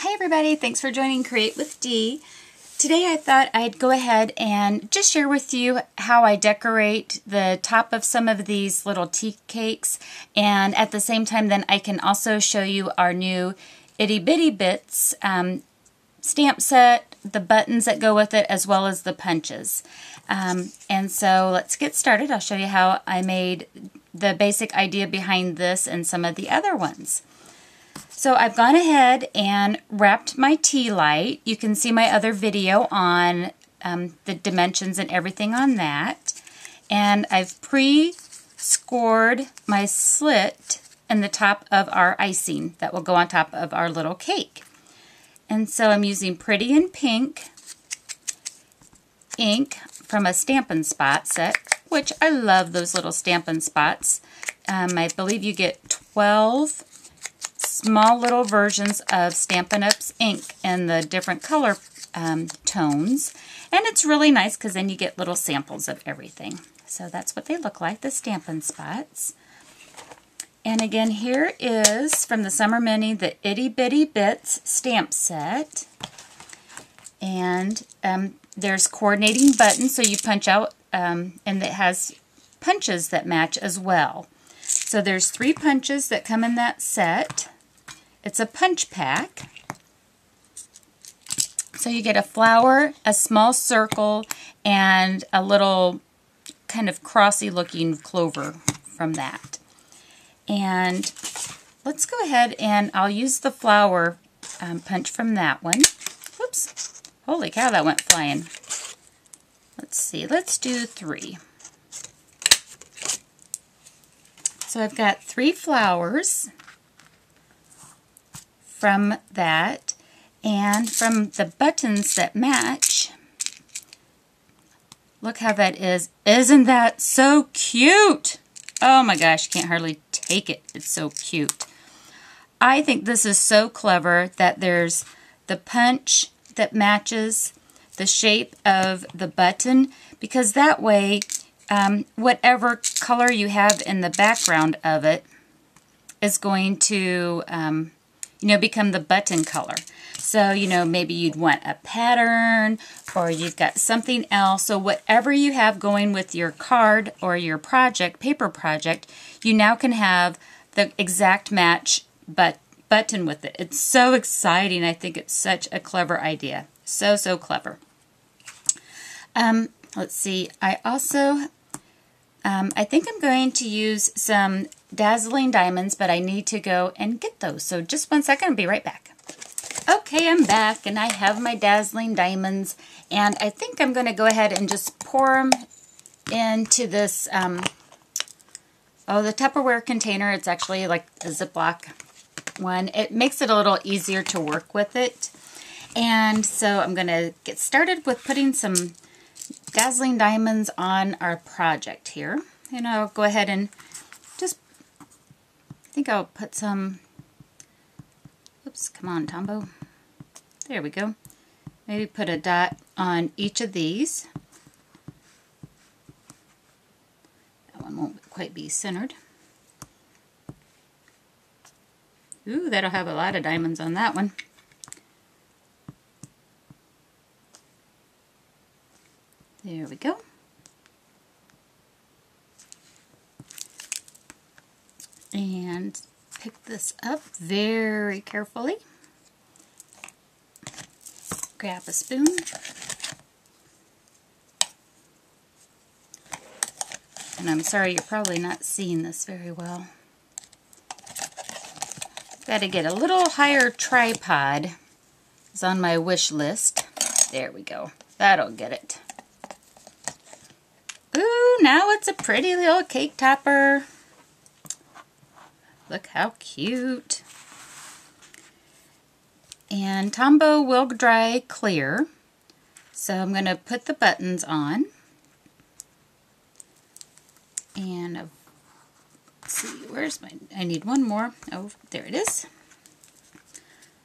Hi everybody, thanks for joining Create with Dee. Today I thought I'd go ahead and just share with you how I decorate the top of some of these little tea cakes and at the same time then I can also show you our new Itty Bitty Bits um, stamp set, the buttons that go with it as well as the punches. Um, and so let's get started. I'll show you how I made the basic idea behind this and some of the other ones. So I've gone ahead and wrapped my tea light. You can see my other video on um, the dimensions and everything on that. And I've pre-scored my slit in the top of our icing that will go on top of our little cake. And so I'm using Pretty in Pink ink from a Stampin' Spot set, which I love those little Stampin' Spots. Um, I believe you get 12 small little versions of Stampin' Up's ink in the different color um, tones. And it's really nice because then you get little samples of everything. So that's what they look like, the Stampin' Spots. And again, here is from the Summer Mini, the Itty Bitty Bits stamp set. And um, there's coordinating buttons, so you punch out, um, and it has punches that match as well. So there's three punches that come in that set. It's a punch pack. So you get a flower, a small circle, and a little kind of crossy looking clover from that. And let's go ahead and I'll use the flower um, punch from that one. Whoops. Holy cow, that went flying. Let's see, let's do three. So I've got three flowers from that and from the buttons that match. Look how that is. Isn't that so cute? Oh my gosh, can't hardly take it. It's so cute. I think this is so clever that there's the punch that matches the shape of the button because that way um, whatever color you have in the background of it is going to um, you know, become the button color. So, you know, maybe you'd want a pattern or you've got something else. So whatever you have going with your card or your project, paper project, you now can have the exact match but button with it. It's so exciting. I think it's such a clever idea. So, so clever. Um, let's see. I also, um, I think I'm going to use some dazzling diamonds, but I need to go and get those. So just one second, I'll be right back. Okay, I'm back, and I have my dazzling diamonds, and I think I'm going to go ahead and just pour them into this, um, oh, the Tupperware container. It's actually like a Ziploc one. It makes it a little easier to work with it. And so I'm going to get started with putting some dazzling diamonds on our project here. And I'll go ahead and just, I think I'll put some, oops, come on, Tombow. There we go. Maybe put a dot on each of these. That one won't quite be centered. Ooh, that'll have a lot of diamonds on that one. There we go. and pick this up very carefully. Grab a spoon. And I'm sorry you're probably not seeing this very well. Got to get a little higher tripod. It's on my wish list. There we go. That'll get it. Now it's a pretty little cake topper. Look how cute. And Tombow will dry clear. So I'm going to put the buttons on. And uh, let's see, where's my, I need one more. Oh, there it is.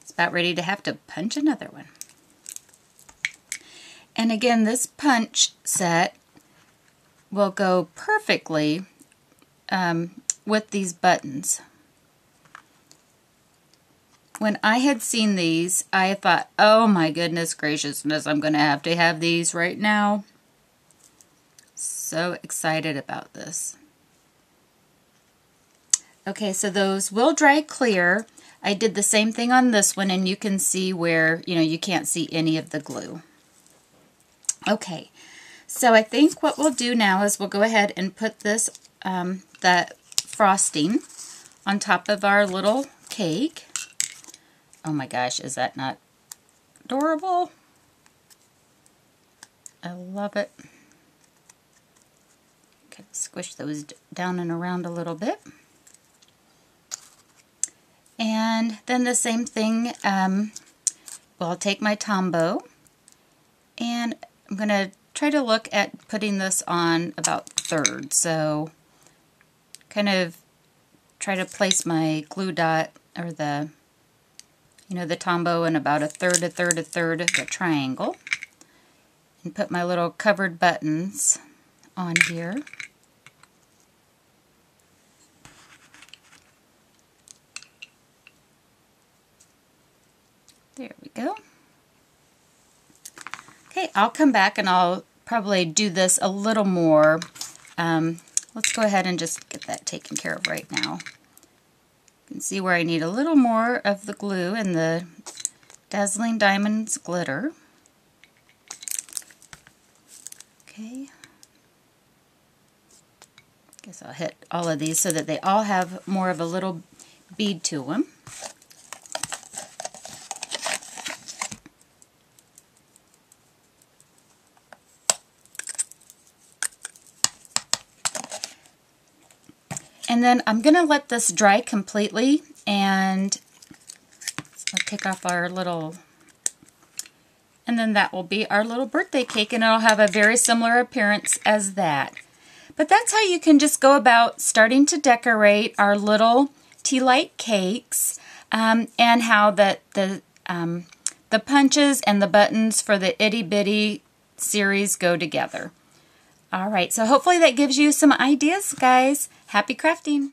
It's about ready to have to punch another one. And again, this punch set will go perfectly um, with these buttons when I had seen these, I thought, oh my goodness graciousness, I'm going to have to have these right now. So excited about this. Okay, so those will dry clear. I did the same thing on this one, and you can see where, you know, you can't see any of the glue. Okay, so I think what we'll do now is we'll go ahead and put this, um, the frosting on top of our little cake. Oh my gosh, is that not adorable? I love it. Squish those down and around a little bit. And then the same thing, um, well, I'll take my Tombow and I'm going to try to look at putting this on about third. So kind of try to place my glue dot or the, you know, the Tombow in about a third, a third, a third of the triangle. And put my little covered buttons on here. There we go. Okay, I'll come back and I'll probably do this a little more. Um, let's go ahead and just get that taken care of right now. You can see where I need a little more of the glue and the Dazzling Diamonds glitter. Okay. Guess I'll hit all of these so that they all have more of a little bead to them. And then I'm going to let this dry completely and I'll take off our little, and then that will be our little birthday cake and it'll have a very similar appearance as that. But that's how you can just go about starting to decorate our little tea light cakes um, and how that the, um, the punches and the buttons for the itty bitty series go together. All right, so hopefully that gives you some ideas, guys. Happy crafting!